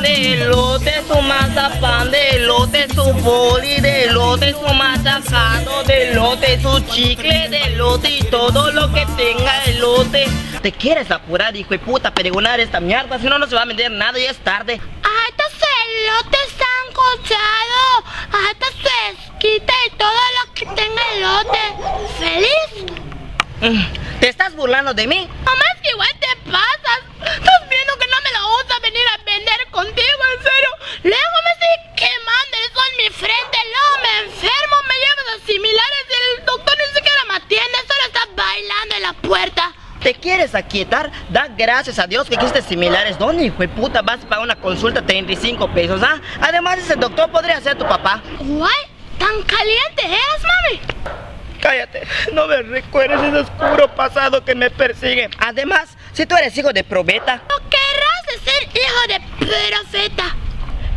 de elote, su mazapán de elote, su boli de elote, su machacado de elote, su chicle de elote y todo lo que tenga elote. ¿Te quieres apurar, hijo de puta, peregonar esta mierda? Si no, no se va a vender nada y es tarde. ¡Ah, estos elotes sancochados! ¡Ah, esta su esquita y todo lo que tenga elote! ¿Feliz? Mm, ¿Te estás burlando de mí? Mamá, es que igual te pasas. Estás viendo que no me la gusta venir a vender contigo, en serio. Luego me estoy quemando el sol en mi frente. Luego me enfermo, me llevas a similares y el doctor ni siquiera me atiende. Solo está bailando en la puerta. ¿Te quieres aquietar? Da gracias a Dios que existen similares. ¿Dónde, hijo de puta, vas para una consulta 35 pesos, ah? Además, ese doctor podría ser tu papá. Guay, ¿tan caliente eres, mami? Cállate, no me recuerdes ese oscuro pasado que me persigue. Además, si tú eres hijo de probeta. ¿No querrás de ser hijo de profeta?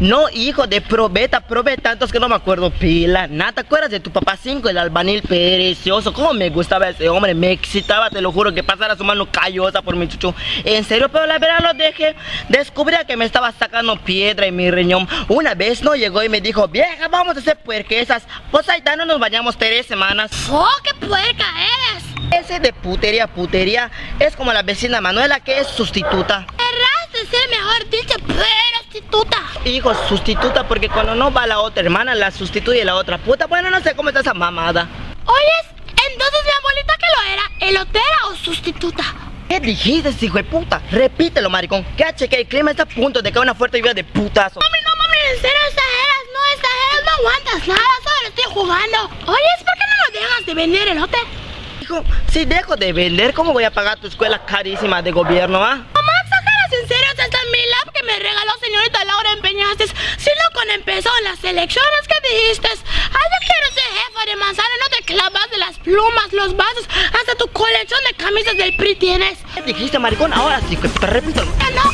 No, hijo de probeta, probé tantos que no me acuerdo pila. Nada, ¿te acuerdas de tu papá 5, el albanil precioso? ¿Cómo me gustaba ese hombre? Me excitaba, te lo juro, que pasara su mano callosa por mi chucho. En serio, pero la verdad lo dejé. Descubrí que me estaba sacando piedra en mi riñón. Una vez no llegó y me dijo, vieja, vamos a hacer puerquesas. Pues ahí no nos bañamos tres semanas. ¡Oh, qué puerca eres! Ese de putería, putería, es como la vecina Manuela que es sustituta. De ser mejor dicho, pero sustituta. Hijo, sustituta, porque cuando no va la otra hermana, la sustituye la otra puta. Bueno, no sé cómo está esa mamada. Oyes, entonces mi abuelita que lo era, elotera o sustituta. ¿Qué dijiste, hijo de puta? Repítelo, maricón. Que que el clima está a punto de caer una fuerte lluvia de putazo. Mami, no, mami, en serio, exageras, no exageras, no aguantas nada, solo estoy jugando. Oyes, ¿por qué no me dejas de vender elote? Hijo, si dejo de vender, ¿cómo voy a pagar tu escuela carísima de gobierno, ah? Mamá, en serio, hasta mi lap que me regaló señorita Laura empeñaste. Si no, cuando empezó las elecciones, ¿qué dijiste? Ay, yo quiero ser jefa de manzana, no te clavas de las plumas, los vasos, hasta tu colección de camisas del PRI tienes. ¿Qué dijiste, maricón? Ahora sí, que te repito. Ya no,